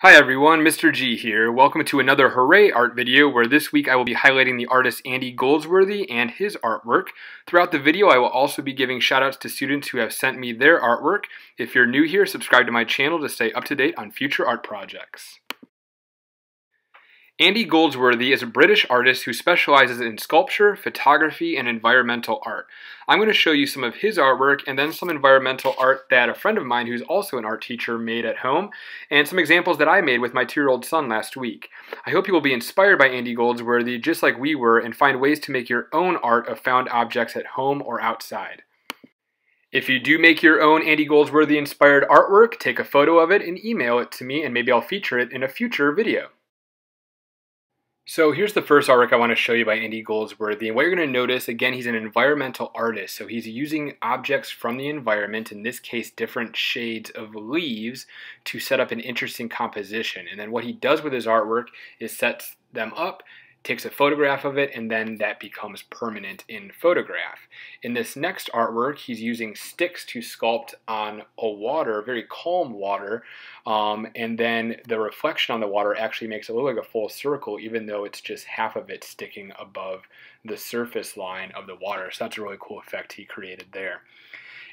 Hi everyone, Mr. G here. Welcome to another Hooray Art video where this week I will be highlighting the artist Andy Goldsworthy and his artwork. Throughout the video I will also be giving shoutouts to students who have sent me their artwork. If you're new here, subscribe to my channel to stay up to date on future art projects. Andy Goldsworthy is a British artist who specializes in sculpture, photography, and environmental art. I'm going to show you some of his artwork and then some environmental art that a friend of mine who's also an art teacher made at home, and some examples that I made with my two-year-old son last week. I hope you will be inspired by Andy Goldsworthy just like we were and find ways to make your own art of found objects at home or outside. If you do make your own Andy Goldsworthy inspired artwork, take a photo of it and email it to me and maybe I'll feature it in a future video. So here's the first artwork I want to show you by Andy Goldsworthy. And what you're going to notice, again, he's an environmental artist. So he's using objects from the environment, in this case, different shades of leaves, to set up an interesting composition. And then what he does with his artwork is sets them up takes a photograph of it, and then that becomes permanent in photograph. In this next artwork, he's using sticks to sculpt on a water, very calm water, um, and then the reflection on the water actually makes it look like a full circle, even though it's just half of it sticking above the surface line of the water. So that's a really cool effect he created there.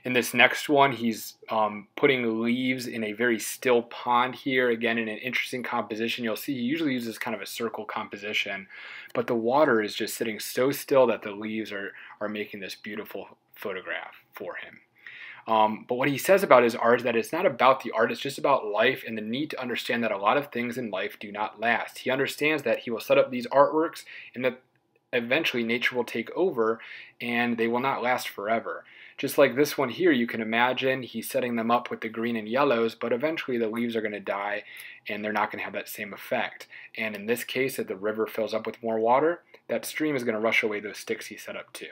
In this next one, he's um, putting leaves in a very still pond here. Again, in an interesting composition. You'll see he usually uses kind of a circle composition, but the water is just sitting so still that the leaves are, are making this beautiful photograph for him. Um, but what he says about his art is that it's not about the art, it's just about life and the need to understand that a lot of things in life do not last. He understands that he will set up these artworks and that eventually nature will take over and they will not last forever. Just like this one here, you can imagine he's setting them up with the green and yellows, but eventually the leaves are going to die and they're not going to have that same effect. And in this case, if the river fills up with more water, that stream is going to rush away those sticks he set up too.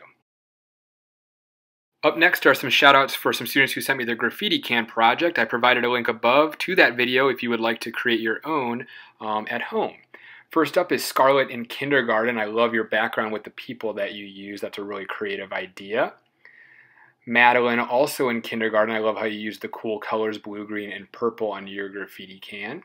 Up next are some shoutouts for some students who sent me their graffiti can project. I provided a link above to that video if you would like to create your own um, at home. First up is Scarlett in kindergarten. I love your background with the people that you use. That's a really creative idea. Madeline, also in kindergarten, I love how you use the cool colors blue, green, and purple on your graffiti can.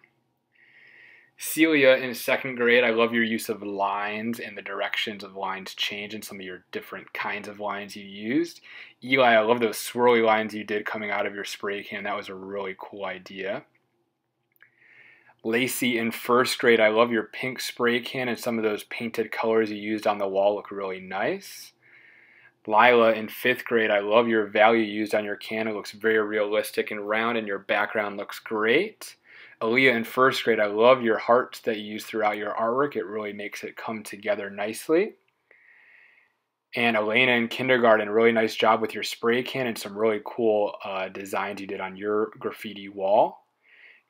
Celia in second grade, I love your use of lines and the directions of lines change and some of your different kinds of lines you used. Eli, I love those swirly lines you did coming out of your spray can. That was a really cool idea. Lacey in first grade, I love your pink spray can and some of those painted colors you used on the wall look really nice. Lila in fifth grade, I love your value used on your can. It looks very realistic and round, and your background looks great. Aaliyah in first grade, I love your hearts that you use throughout your artwork. It really makes it come together nicely. And Elena in kindergarten, really nice job with your spray can and some really cool uh, designs you did on your graffiti wall.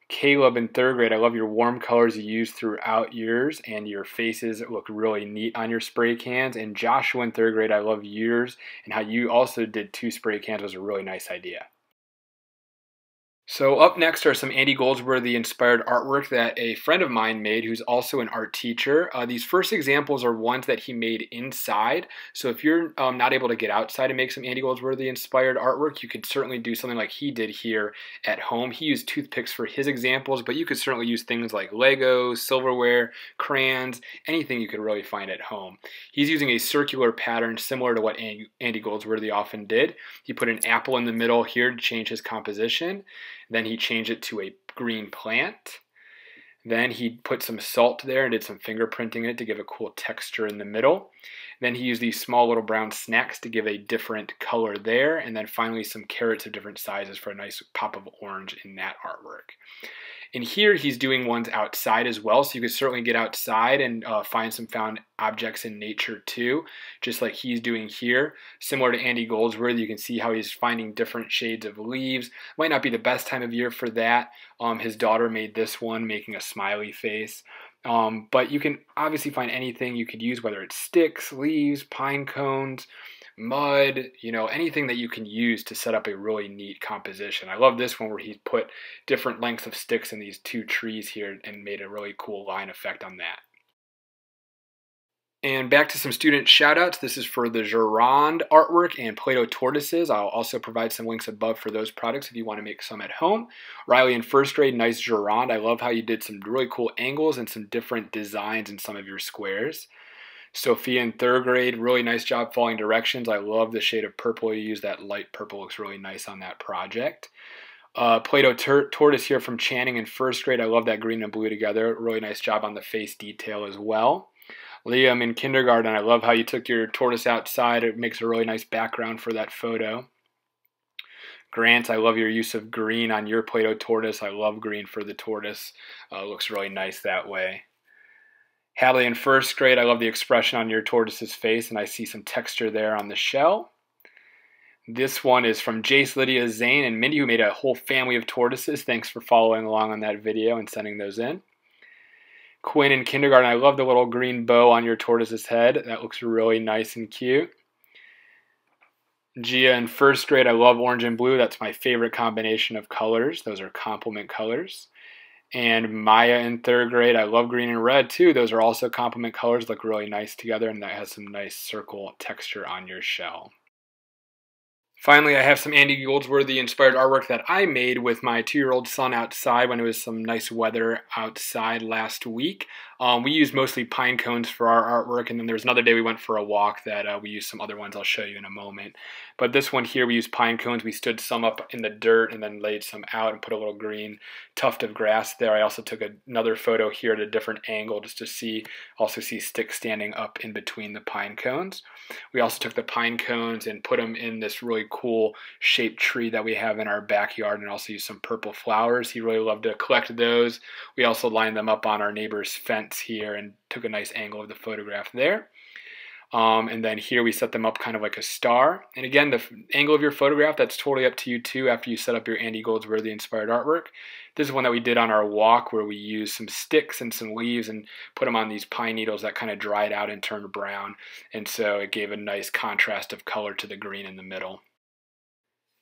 Caleb in third grade, I love your warm colors you use throughout yours, and your faces look really neat on your spray cans. And Joshua in third grade, I love yours, and how you also did two spray cans was a really nice idea. So up next are some Andy Goldsworthy inspired artwork that a friend of mine made who's also an art teacher. Uh, these first examples are ones that he made inside. So if you're um, not able to get outside and make some Andy Goldsworthy inspired artwork, you could certainly do something like he did here at home. He used toothpicks for his examples, but you could certainly use things like Legos, silverware, crayons, anything you could really find at home. He's using a circular pattern similar to what Andy Goldsworthy often did. He put an apple in the middle here to change his composition. Then he changed it to a green plant. Then he put some salt there and did some fingerprinting in it to give a cool texture in the middle. Then he used these small little brown snacks to give a different color there. And then finally some carrots of different sizes for a nice pop of orange in that artwork. And here he's doing ones outside as well, so you could certainly get outside and uh, find some found objects in nature too, just like he's doing here. Similar to Andy Goldsworthy, you can see how he's finding different shades of leaves. Might not be the best time of year for that. Um, his daughter made this one, making a smiley face. Um, but you can obviously find anything you could use, whether it's sticks, leaves, pine cones, mud, you know, anything that you can use to set up a really neat composition. I love this one where he put different lengths of sticks in these two trees here and made a really cool line effect on that. And back to some student shoutouts. This is for the Gironde artwork and Play-Doh tortoises. I'll also provide some links above for those products if you want to make some at home. Riley in first grade, nice Gironde. I love how you did some really cool angles and some different designs in some of your squares. Sophia in third grade, really nice job following directions. I love the shade of purple you use. That light purple looks really nice on that project. Uh, Play-Doh tortoise here from Channing in first grade. I love that green and blue together. Really nice job on the face detail as well. Liam in kindergarten. I love how you took your tortoise outside. It makes a really nice background for that photo. Grant, I love your use of green on your Play-Doh tortoise. I love green for the tortoise. Uh, looks really nice that way. Hadley in first grade, I love the expression on your tortoise's face, and I see some texture there on the shell. This one is from Jace, Lydia, Zane, and Mindy, who made a whole family of tortoises. Thanks for following along on that video and sending those in. Quinn in kindergarten, I love the little green bow on your tortoise's head. That looks really nice and cute. Gia in first grade, I love orange and blue. That's my favorite combination of colors. Those are complement colors. And Maya in third grade, I love green and red too. Those are also complement colors, look really nice together, and that has some nice circle texture on your shell. Finally, I have some Andy Goldsworthy inspired artwork that I made with my two year old son outside when it was some nice weather outside last week. Um, we used mostly pine cones for our artwork, and then there was another day we went for a walk that uh, we used some other ones I'll show you in a moment. But this one here, we used pine cones. We stood some up in the dirt and then laid some out and put a little green tuft of grass there. I also took another photo here at a different angle just to see, also see sticks standing up in between the pine cones. We also took the pine cones and put them in this really cool shaped tree that we have in our backyard and also used some purple flowers. He really loved to collect those. We also lined them up on our neighbor's fence fence here and took a nice angle of the photograph there. Um, and then here we set them up kind of like a star. And again, the angle of your photograph, that's totally up to you too after you set up your Andy Goldsworthy inspired artwork. This is one that we did on our walk where we used some sticks and some leaves and put them on these pine needles that kind of dried out and turned brown. And so it gave a nice contrast of color to the green in the middle.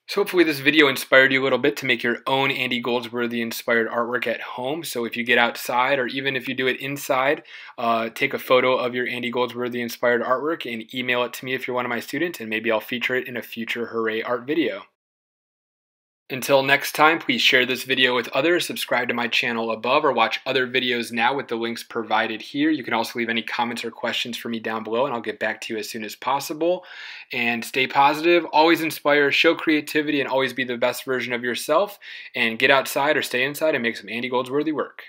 So hopefully this video inspired you a little bit to make your own Andy Goldsworthy inspired artwork at home. So if you get outside or even if you do it inside, uh, take a photo of your Andy Goldsworthy inspired artwork and email it to me if you're one of my students and maybe I'll feature it in a future Hooray Art video. Until next time, please share this video with others, subscribe to my channel above, or watch other videos now with the links provided here. You can also leave any comments or questions for me down below, and I'll get back to you as soon as possible. And stay positive, always inspire, show creativity, and always be the best version of yourself. And get outside or stay inside and make some Andy Goldsworthy work.